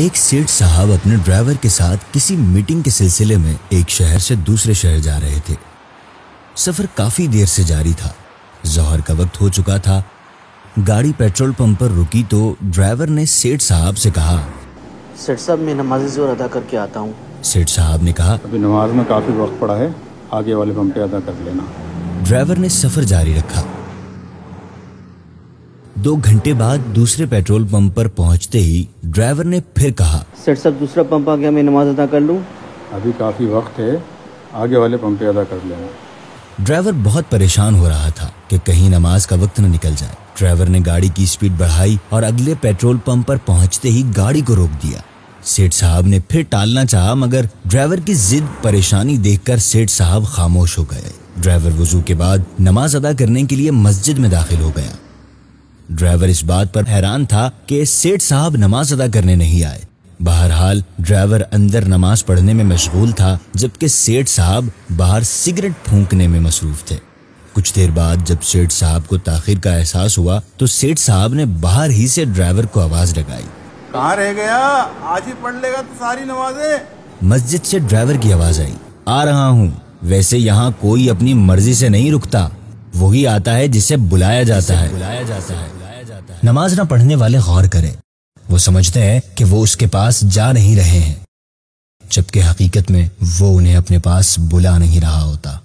एक सेठ साहब अपने ड्राइवर के साथ किसी मीटिंग के सिलसिले में एक शहर से दूसरे शहर जा रहे थे। सफ़र काफ़ी देर से जारी था। जहर का वक्त हो चुका था। गाड़ी पेट्रोल पंप पर रुकी तो ड्राइवर ने सेठ साहब से कहा सेठ साहब मैं नमाज़ ज़ोर अदा करके आता हूँ। सेठ साहब ने कहा अभी नमाज़ में काफ़ी वक्त पड़ा है आगे वाले पंप पे अदा कर लेना। ड्राइवर ने सफ़र जारी रखा। दो घंटे बाद दूसरे पेट्रोल पंप पर पहुँचते ही ड्राइवर ने फिर कहा सेठ साहब दूसरा पंप आ गया मैं नमाज़ अदा कर लूँ? अभी काफ़ी वक्त है आगे वाले पंप पे अदा कर लेना। ड्राइवर बहुत परेशान हो रहा था कि कहीं नमाज़ का वक्त न निकल जाए। ड्राइवर ने गाड़ी की स्पीड बढ़ाई और अगले पेट्रोल पंप पर पहुँचते ही गाड़ी को रोक दिया। सेठ साहब ने फिर टालना चाहा मगर ड्राइवर की जिद परेशानी देखकर सेठ साहब खामोश हो गए। ड्राइवर वज़ू के बाद नमाज़ अदा करने के लिए मस्जिद में दाखिल हो गया। ड्राइवर इस बात पर हैरान था कि सेठ साहब नमाज़ अदा करने नहीं आए। बहरहाल ड्राइवर अंदर नमाज़ पढ़ने में मशगूल था जबकि सेठ साहब बाहर सिगरेट फूंकने में मसरूफ थे। कुछ देर बाद जब सेठ साहब को ताखिर का एहसास हुआ तो सेठ साहब ने बाहर ही से ड्राइवर को आवाज़ लगाई। कहाँ रह गया? आज ही पढ़ लेगा तो सारी नमाजें। मस्जिद से ड्राइवर की आवाज़ आई। आ रहा हूँ। वैसे यहाँ कोई अपनी मर्ज़ी से नहीं रुकता। वही आता है जिसे बुलाया जाता है। बुलाया जाता है नमाज़ ना पढ़ने वाले गौर करें। वो समझते हैं कि वो उसके पास जा नहीं रहे हैं, जबकि हकीकत में वो उन्हें अपने पास बुला नहीं रहा होता।